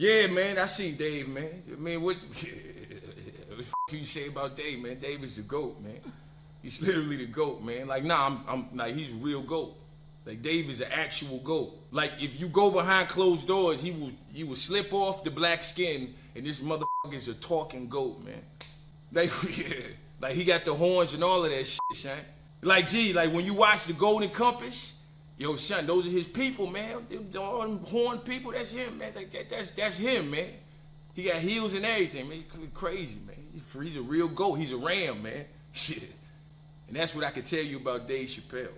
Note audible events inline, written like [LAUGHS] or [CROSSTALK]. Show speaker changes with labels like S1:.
S1: Yeah, man, I seen Dave, man. I mean, what, [LAUGHS] f- you say about Dave, man? Dave is the GOAT, man. He's literally the GOAT, man. Like, nah, I'm, I'm like, he's a real GOAT. Like, Dave is an actual GOAT. Like, if you go behind closed doors, he will, he will slip off the black skin, and this motherfucker is a talking GOAT, man. Like, [LAUGHS] yeah. Like, he got the horns and all of that shit, son. Like, gee, like, when you watch the Golden Compass, Yo, son, those are his people, man. All them horn people, that's him, man. That, that, that's, that's him, man. He got heels and everything, man. Crazy, man. He's a real goat. He's a ram, man. [LAUGHS] Shit. And that's what I can tell you about Dave Chappelle,